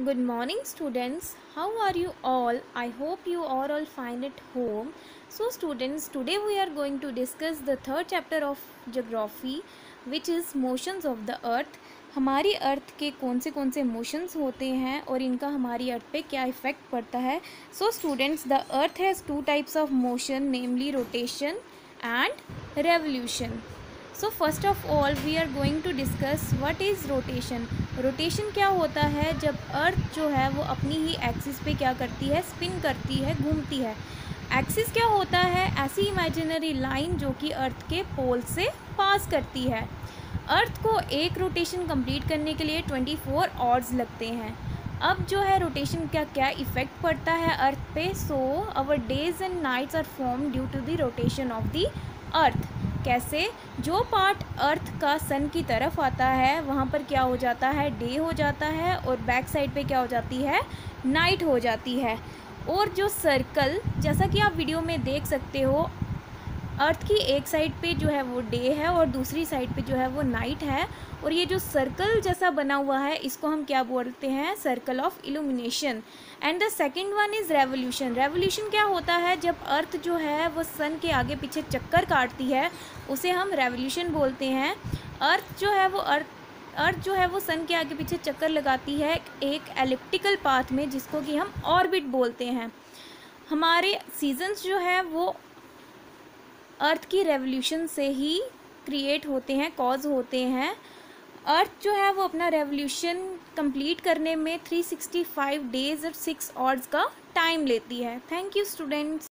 Good morning, students. How are you all? I hope you are all fine at home. So, students, today we are going to discuss the third chapter of geography, which is motions of the earth. हमारी अर्थ के कौन से कौन से motions होते हैं और इनका हमारी अर्थ पे क्या इफ़ेक्ट पड़ता है so students the earth has two types of motion namely rotation and revolution so first of all we are going to discuss what is rotation rotation क्या होता है? जब अर्थ जो है, वो अपनी ही एक्सिस पे क्या करती है? स्पिन करती है, घूमती है। एक्सिस क्या होता है? ऐसी इमेजिनरी लाइन जो कि अर्थ के पोल से पास करती है। अर्थ को एक रोटेशन कंप्लीट करने के लिए ट्वेंटी फोर आवर्स लगते हैं। अब जो है रोटेशन का क्या इफ़ेक्ट पड़ता है अर्थ पे? So our days and nights are form due to the rotation of the earth कैसे जो पार्ट अर्थ का सन की तरफ़ आता है, वहाँ पर क्या हो जाता है? डे हो जाता है और बैक साइड पे क्या हो जाती है? नाइट हो जाती है। और जो सर्कल जैसा कि आप वीडियो में देख सकते हो अर्थ की एक साइड पे जो है वो डे है और दूसरी साइड पे जो है वो नाइट है। और ये जो सर्कल जैसा बना हुआ है, इसको हम क्या बोलते हैं? Circle of illumination. And the second one is revolution. Revolution क्या होता है? जब अर्थ जो है वो सन के आगे पीछे चक्कर काटती है, उसे हम रेवोल्यूशन बोलते हैं। अर्थ जो है वो अर्थ अर्थ जो है वो सन के आगे पीछे चक्कर लगाती है एक एलिप्टिकल पाथ में, जिसको कि हम ऑर्बिट बोलते हैं। हमारे सीजन्स जो है वो अर्थ की रेवोल्यूशन से ही क्रिएट होते हैं कॉज होते हैं। अर्थ जो है वो अपना रेवोल्यूशन कंप्लीट करने में 365 डेज़ और सिक्स आवर्स का टाइम लेती है। Thank you students